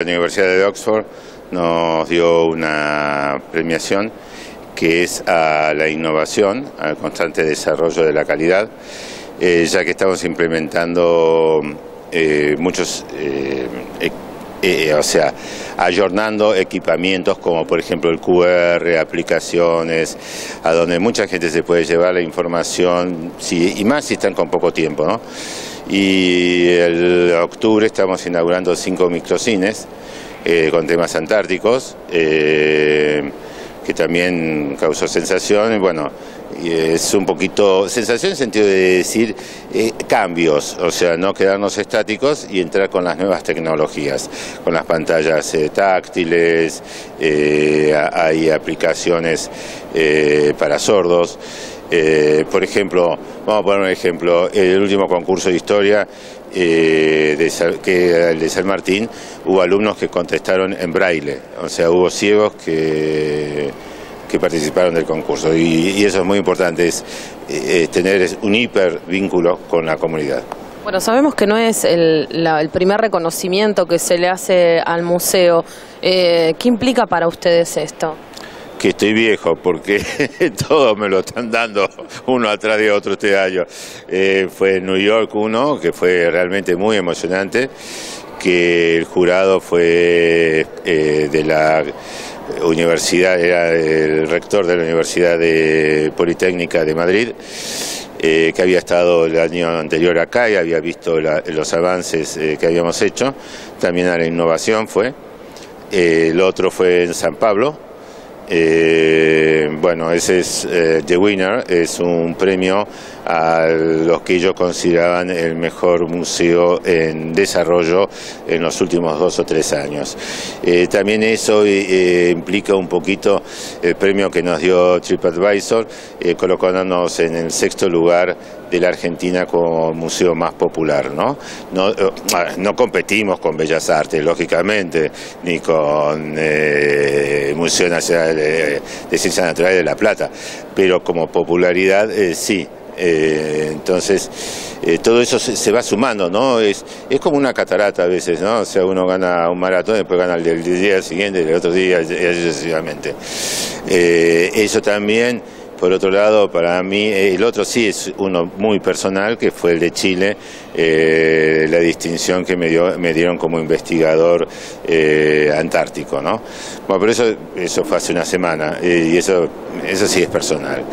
La Universidad de Oxford nos dio una premiación que es a la innovación, al constante desarrollo de la calidad, eh, ya que estamos implementando eh, muchos, eh, o sea, ayornando equipamientos como por ejemplo el QR, aplicaciones, a donde mucha gente se puede llevar la información, y más si están con poco tiempo, ¿no? Y el octubre estamos inaugurando cinco microcines eh, con temas antárticos, eh, que también causó sensación, y bueno, es un poquito, sensación en el sentido de decir eh, cambios, o sea, no quedarnos estáticos y entrar con las nuevas tecnologías, con las pantallas táctiles, hay aplicaciones para sordos. Eh, por ejemplo, vamos a poner un ejemplo, el último concurso de historia, eh, de, el de San Martín, hubo alumnos que contestaron en braille, o sea, hubo ciegos que, que participaron del concurso y, eso es muy importante, es eh, tener un hiper vínculo con la comunidad. Bueno, sabemos que no es el, el primer reconocimiento que se le hace al museo. ¿Qué implica para ustedes esto? Que estoy viejo, porque todos me lo están dando uno atrás de otro este año. Eh, fue en New York uno, que fue realmente muy emocionante, que el jurado fue eh, de la universidad, era el rector de la Universidad de Politécnica de Madrid, eh, que había estado el año anterior acá y había visto los avances que habíamos hecho. También a la innovación fue. el otro fue en San Pablo, eh, bueno, ese es eh, The Winner, es un premio a los que ellos consideraban el mejor museo en desarrollo en los últimos dos o tres años. Eh, también eso implica un poquito el premio que nos dio TripAdvisor, colocándonos en el sexto lugar de la Argentina como museo más popular. ¿no? No, no competimos con Bellas Artes, lógicamente, ni con Museo Nacional de, Ciencias Naturales de La Plata, pero como popularidad eh, sí. Eh, entonces, eh, todo eso se, va sumando, ¿no? Es, es como una catarata a veces, ¿no? O sea, uno gana un maratón, después gana el día siguiente, el otro día, y así sucesivamente. eso también por otro lado, para mí, eh, el otro sí es uno muy personal, que fue el de Chile, eh, la distinción que me, dio, me dieron como investigador eh, antártico, ¿no? Bueno, pero eso, eso fue hace una semana y eso, eso sí es personal.